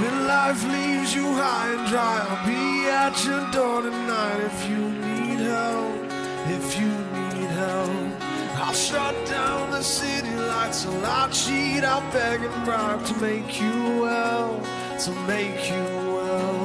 When life leaves you high and dry, I'll be at your door tonight if you need help. If you need help, I'll shut down the city lights. I'll I'll cheat, I'll beg and bribe to make you well, to make you well.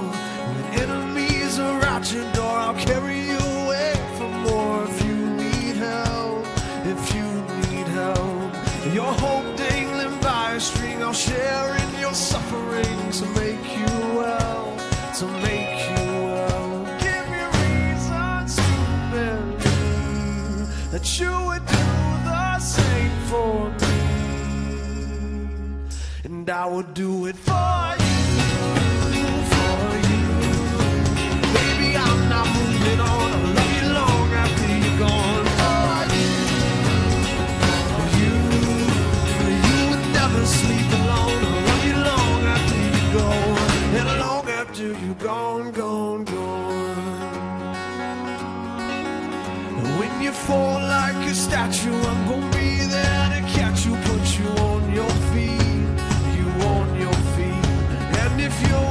When enemies are at your door, I'll carry you away for more if you need help. If you need help, your hope dangling by a string, I'll share in suffering to make you well, to make you well. Give me reasons to believe that you would do the same for me, and I would do it for you, after you're gone, gone, gone. When you fall like a statue, I'm gonna be there to catch you, put you on your feet, you on your feet. And if your